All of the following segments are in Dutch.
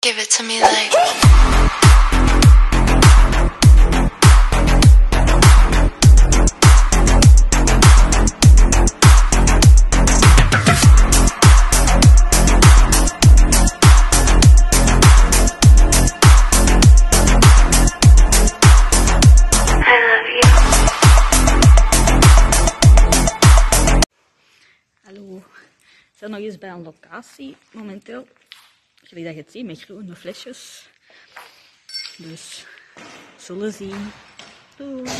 Give it to me like. Sono io Isabella Locassi, momenteel Jullie dat je het ziet met groene flesjes. Dus zullen zien. Doei.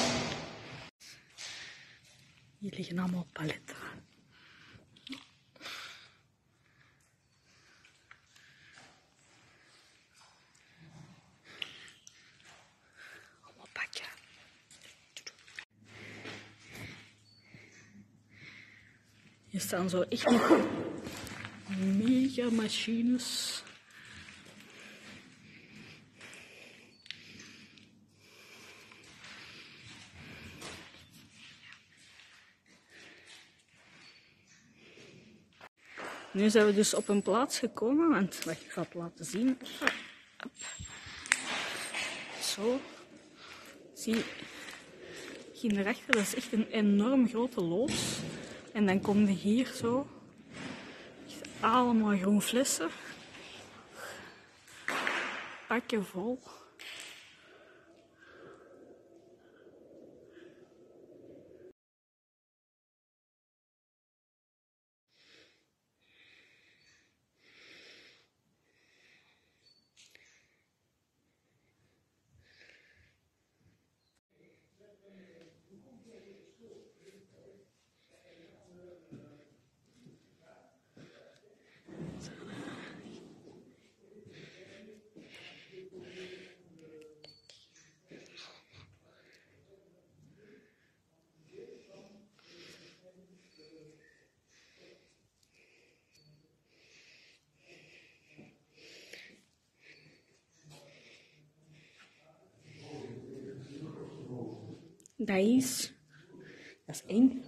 Hier liggen allemaal paletten. Allemaal pakken. Hier staan zo echt mega machines. Nu zijn we dus op een plaats gekomen, want wat ik ga het laten zien. Zo. Zie, hier daarachter, dat is echt een enorm grote loods. En dan kom je hier zo. Allemaal groen flessen. Pakken vol. Dat is. Dat is één.